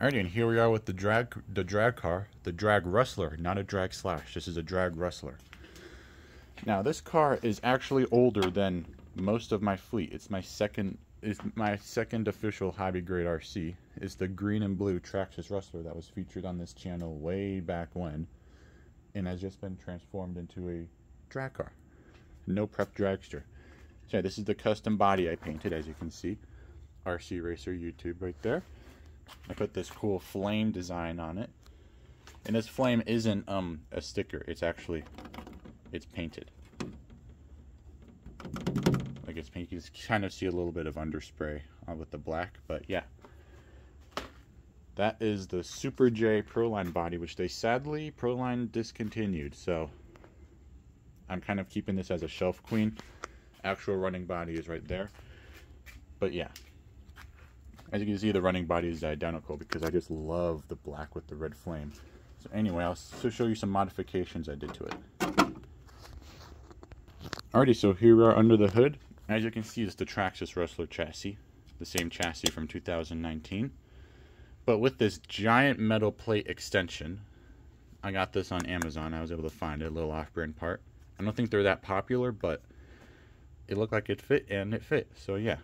Alrighty, and here we are with the drag the drag car, the drag rustler, not a drag slash. This is a drag rustler. Now this car is actually older than most of my fleet. It's my second is my second official hobby grade RC. It's the green and blue Traxxas Rustler that was featured on this channel way back when, and has just been transformed into a drag car. No prep dragster. So yeah, this is the custom body I painted, as you can see. RC Racer YouTube right there. I put this cool flame design on it. And this flame isn't um a sticker, it's actually it's painted. Like it's painted, you can kind of see a little bit of underspray uh, with the black, but yeah. That is the Super J Proline body, which they sadly Proline discontinued, so I'm kind of keeping this as a shelf queen. Actual running body is right there. But yeah, as you can see, the running body is identical because I just love the black with the red flame. So anyway, I'll show you some modifications I did to it. Alrighty, so here we are under the hood. As you can see, it's the Traxxas Rustler chassis, the same chassis from 2019. But with this giant metal plate extension, I got this on Amazon. I was able to find it, a little off-brand part. I don't think they're that popular, but it looked like it fit, and it fit. So yeah,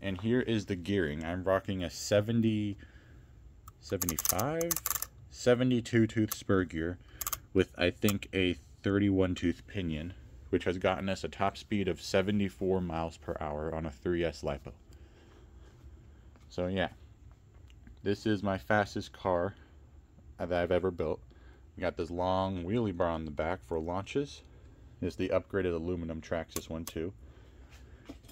and here is the gearing. I'm rocking a 70, 75, 72 tooth spur gear with I think a 31 tooth pinion, which has gotten us a top speed of 74 miles per hour on a 3S LiPo. So yeah, this is my fastest car that I've ever built. got this long wheelie bar on the back for launches. Is the upgraded aluminum Traxxas one too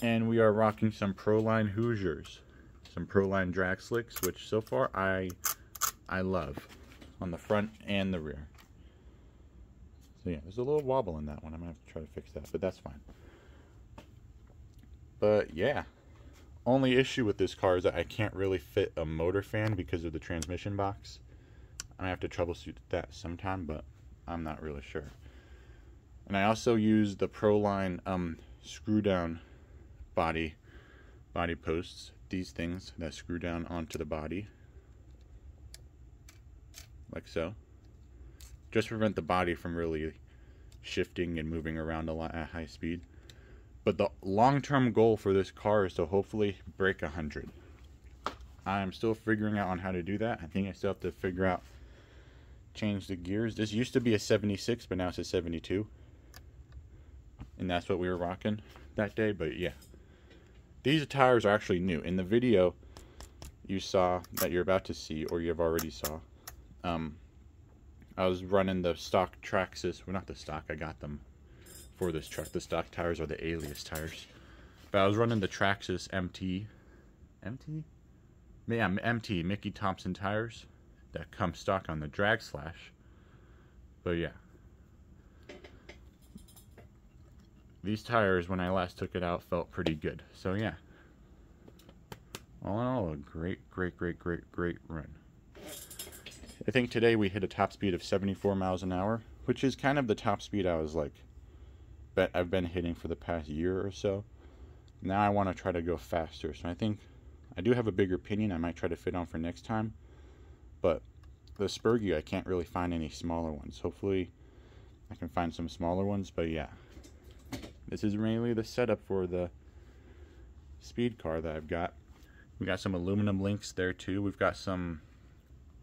and we are rocking some Proline Hoosiers, some Proline drag slicks, which so far I I love on the front and the rear. So yeah, there's a little wobble in that one. I'm gonna have to try to fix that, but that's fine. But yeah, only issue with this car is that I can't really fit a motor fan because of the transmission box. I have to troubleshoot that sometime, but I'm not really sure. And I also use the Proline um, screw down body body posts these things that screw down onto the body. Like so. Just prevent the body from really shifting and moving around a lot at high speed. But the long-term goal for this car is to hopefully break 100 I'm still figuring out on how to do that. I think I still have to figure out change the gears. This used to be a 76 but now it's a 72 and that's what we were rocking that day but yeah these tires are actually new. In the video you saw that you're about to see, or you've already saw, um, I was running the stock Traxxas. Well, not the stock. I got them for this truck. The stock tires are the alias tires. But I was running the Traxxas MT. MT? Yeah, MT, Mickey Thompson tires that come stock on the drag slash. But yeah. These tires, when I last took it out, felt pretty good. So yeah. All in all, a great, great, great, great, great run. I think today we hit a top speed of 74 miles an hour, which is kind of the top speed I was like, bet I've been hitting for the past year or so. Now I want to try to go faster, so I think I do have a bigger pinion I might try to fit on for next time. But the spur gear, I can't really find any smaller ones. Hopefully I can find some smaller ones, but yeah. This is mainly the setup for the speed car that I've got. We got some aluminum links there too. We've got some,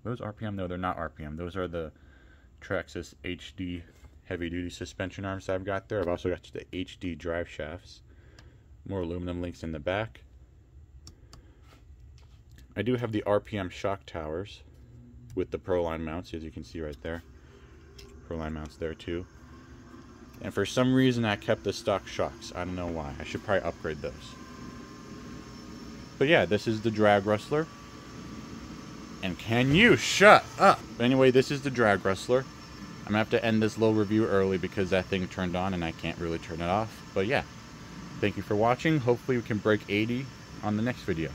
those RPM? No, they're not RPM. Those are the Traxxas HD heavy duty suspension arms I've got there. I've also got the HD drive shafts. More aluminum links in the back. I do have the RPM shock towers with the Proline mounts, as you can see right there. Proline mounts there too. And for some reason I kept the stock shocks. I don't know why. I should probably upgrade those. But yeah, this is the Drag Rustler. And can you shut up? But anyway, this is the Drag Rustler. I'm to have to end this little review early because that thing turned on and I can't really turn it off. But yeah, thank you for watching. Hopefully we can break 80 on the next video.